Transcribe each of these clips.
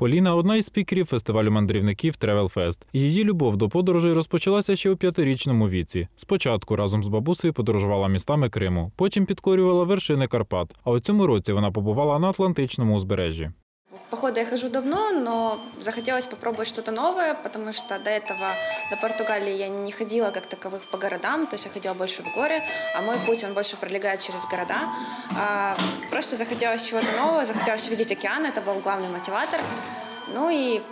Поліна одна із спікерів фестивалю мандрівників Fest. Її любов до подорожей розпочалася ще у п'ятирічному віці. Спочатку разом з бабусею подорожувала містами Криму, потім підкорювала вершини Карпат. А у цьому році вона побувала на Атлантичному узбережжі. Походы я хожу давно, но захотелось попробовать что-то новое, потому что до этого, до Португалии я не ходила как таковых по городам, то есть я ходила больше в горы, а мой путь, он больше пролегает через города. А, Просто захотелось чего-то нового, захотелось увидеть океан, это был главный мотиватор. Ну и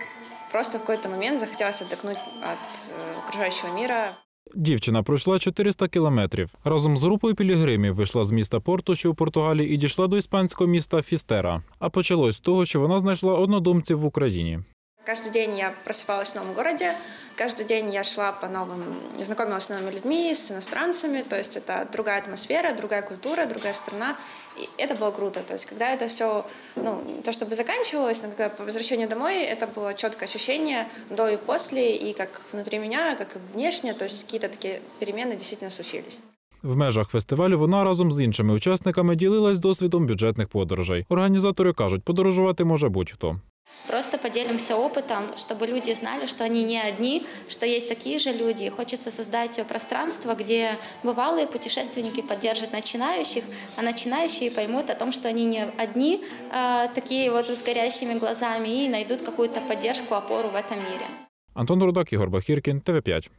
просто в какой-то момент захотелось отдохнуть от э, окружающего мира. Дівчина пройшла 400 кілометрів. Разом з групою пілігримів вийшла з міста Порту, що у Португалії, і дійшла до іспанського міста Фістера. А почалось з того, що вона знайшла однодумців в Україні. Кожен день я просыпалась в новому городе, каждый день я шла по новым, знакомилась с новыми людьми, с иностранцами, то есть это другая атмосфера, другая культура, другая страна, и это было круто. То есть когда это все, ну, не то чтобы заканчивалось, но когда по возвращению домой, это было четкое ощущение до и после, и как внутри меня, как и внешне, то есть какие-то такие перемены действительно случились. В межах фестивалю вона разом з іншими учасниками ділилась досвідом бюджетних подорожей. Організатори кажуть, подорожувати може будь-хто. Просто поделимся опытом, чтобы люди знали, что они не одни, что есть такие же люди. И Хочется создать пространство, где бывалые путешественники поддержат начинающих, а начинающие поймут о том, что они не одни, а, такие вот с горящими глазами, и найдут какую-то поддержку, опору в этом мире. Антон Рудак, Ігор Бахіркін, ТВ5.